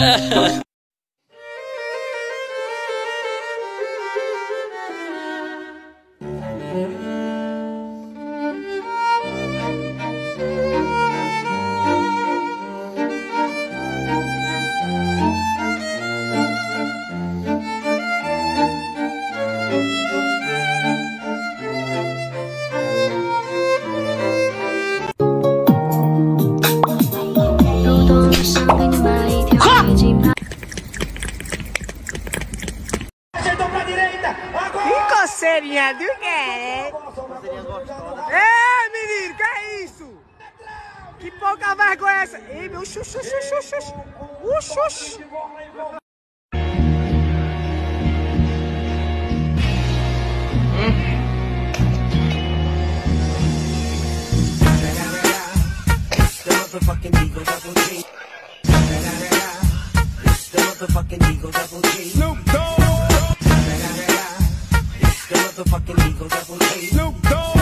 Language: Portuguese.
Yeah. Que coceirinha do quê? É, menino, que é isso? Que pouca vergonha é essa? Ei, meu xuxu, xuxu, xuxu. Uh. The motherfucking Eagle Double G. The motherfucking Eagle Double G. Snoop Dogg. The motherfucking Eagle Double G. Snoop Dogg.